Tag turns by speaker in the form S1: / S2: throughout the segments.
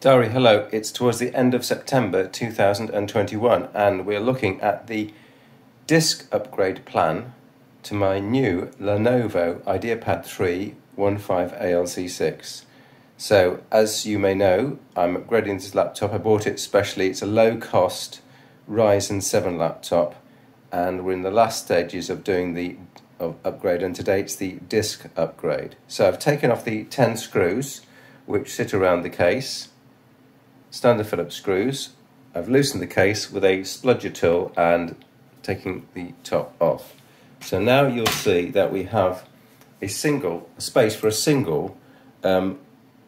S1: Diary, hello. It's towards the end of September 2021, and we're looking at the disk upgrade plan to my new Lenovo IdeaPad 3 15ALC6. So, as you may know, I'm upgrading this laptop. I bought it specially. It's a low cost Ryzen 7 laptop, and we're in the last stages of doing the of upgrade, and today it's the disk upgrade. So, I've taken off the 10 screws which sit around the case standard Phillips screws. I've loosened the case with a spudger tool and taking the top off. So now you'll see that we have a single space for a single um,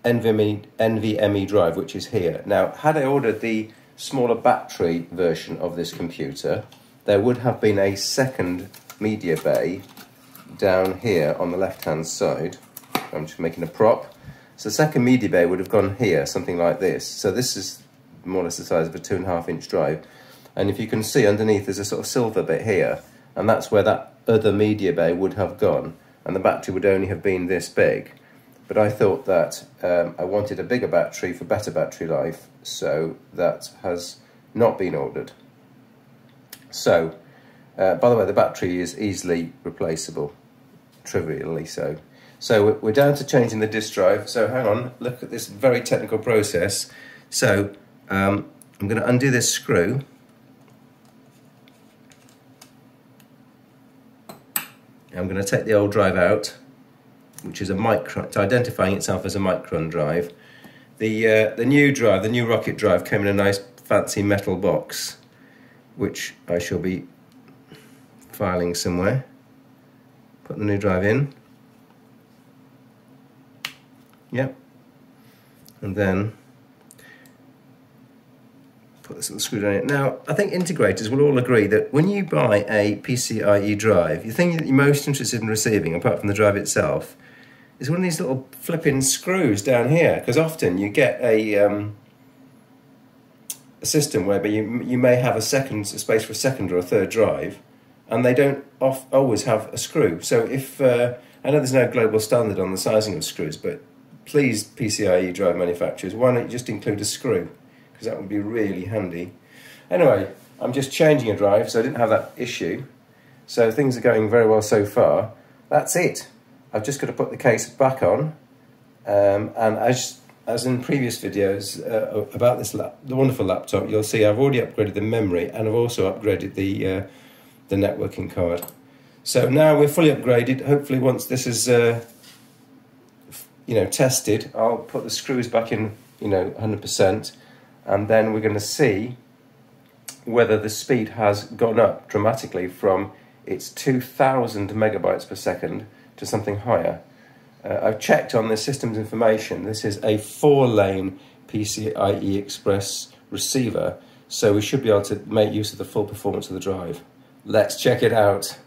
S1: NVMe, NVMe drive, which is here. Now, had I ordered the smaller battery version of this computer, there would have been a second media bay down here on the left-hand side. I'm just making a prop. So the second media bay would have gone here, something like this. So this is more or less the size of a two and a half inch drive. And if you can see underneath, there's a sort of silver bit here. And that's where that other media bay would have gone. And the battery would only have been this big. But I thought that um, I wanted a bigger battery for better battery life. So that has not been ordered. So, uh, by the way, the battery is easily replaceable, trivially so. So we're down to changing the disk drive. So hang on, look at this very technical process. So um, I'm going to undo this screw. I'm going to take the old drive out, which is a micron, it's identifying itself as a micron drive. The, uh, the new drive, the new rocket drive, came in a nice fancy metal box, which I shall be filing somewhere. Put the new drive in. Yep. And then put this little screw down it. Now, I think integrators will all agree that when you buy a PCIe drive, the thing that you're most interested in receiving, apart from the drive itself, is one of these little flipping screws down here. Because often you get a, um, a system where you, you may have a second a space for a second or a third drive, and they don't off, always have a screw. So if uh, I know there's no global standard on the sizing of screws, but please PCIe drive manufacturers, why don't you just include a screw? Because that would be really handy. Anyway, I'm just changing a drive, so I didn't have that issue. So things are going very well so far. That's it. I've just got to put the case back on. Um, and as, as in previous videos uh, about this lap, the wonderful laptop, you'll see I've already upgraded the memory and I've also upgraded the, uh, the networking card. So now we're fully upgraded. Hopefully once this is uh, you know, tested, I'll put the screws back in, you know, 100%, and then we're going to see whether the speed has gone up dramatically from its 2000 megabytes per second to something higher. Uh, I've checked on the system's information. This is a four-lane PCIe Express receiver, so we should be able to make use of the full performance of the drive. Let's check it out.